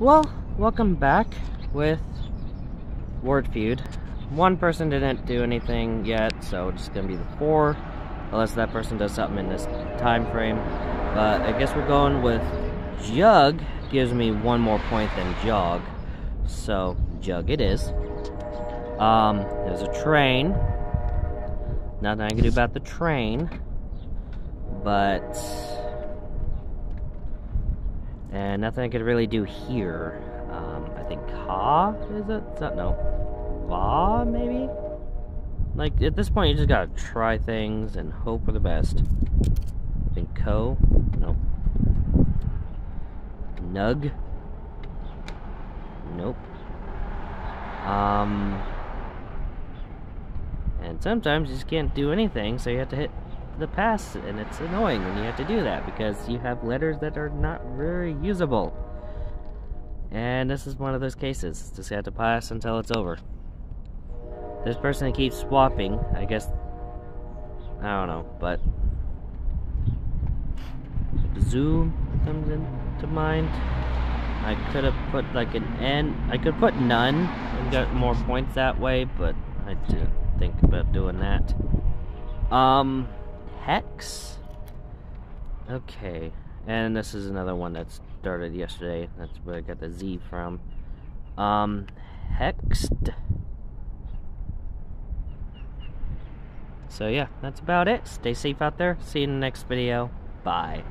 Well, welcome back with Wordfeud. One person didn't do anything yet, so it's gonna be the four, unless that person does something in this time frame. But I guess we're going with Jug gives me one more point than Jog, so Jug it is. Um, there's a train. Nothing I can do about the train, but and nothing I could really do here. Um, I think Ka is it? Is that no? Va maybe? Like at this point, you just gotta try things and hope for the best. I think Ko. Nope. Nug. Nope. Um. And sometimes you just can't do anything, so you have to hit the pass, and it's annoying when you have to do that because you have letters that are not very usable. And this is one of those cases. Just have to pass until it's over. This person keeps swapping. I guess. I don't know, but. Zoo comes into mind. I could have put like an N. I could put none and got more points that way, but I didn't think about doing that. Um. Hex? Okay. And this is another one that started yesterday. That's where I got the Z from. Um, Hexed. So yeah, that's about it. Stay safe out there. See you in the next video. Bye.